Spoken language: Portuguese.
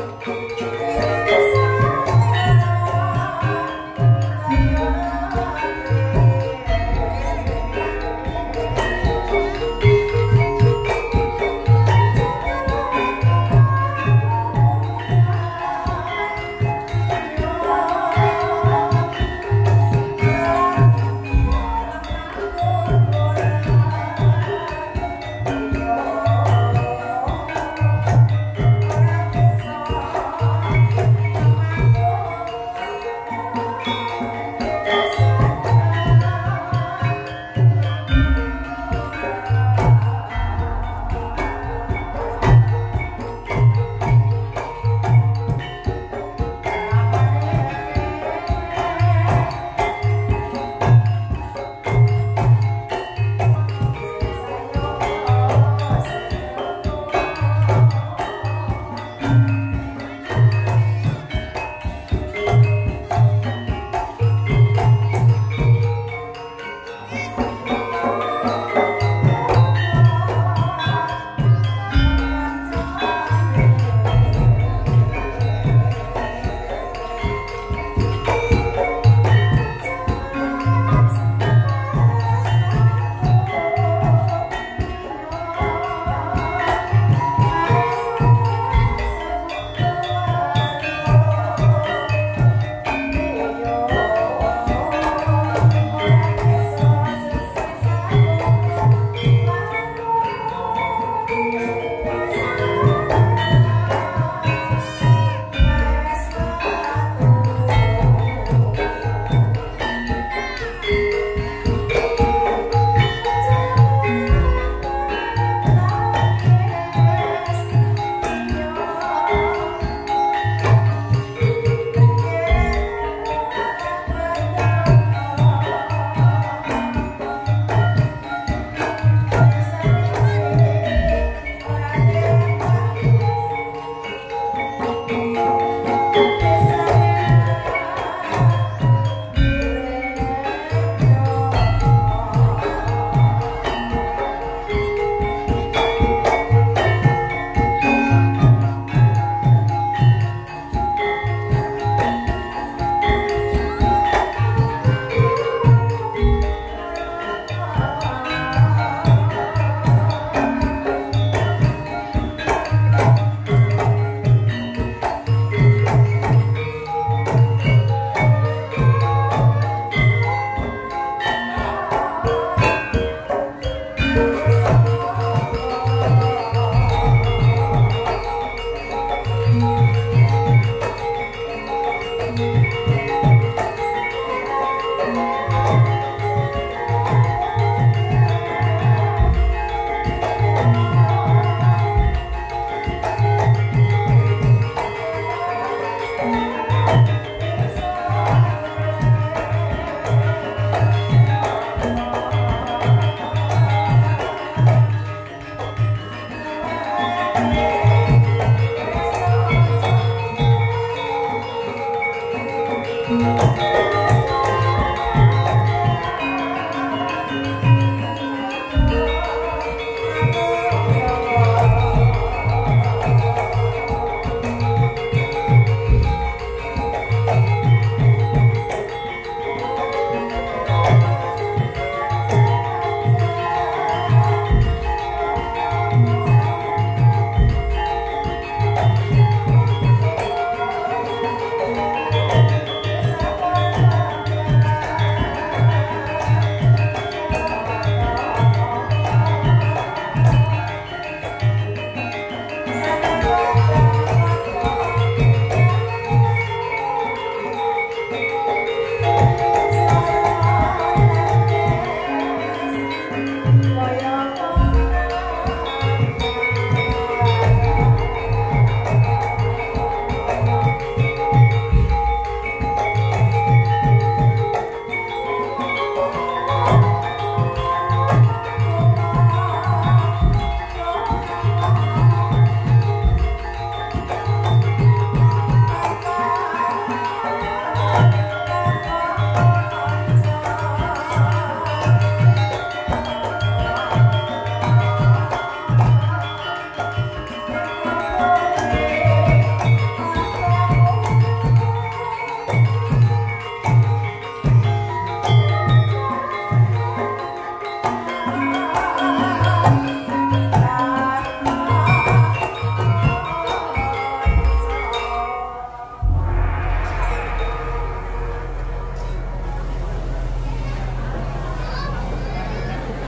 cook. Música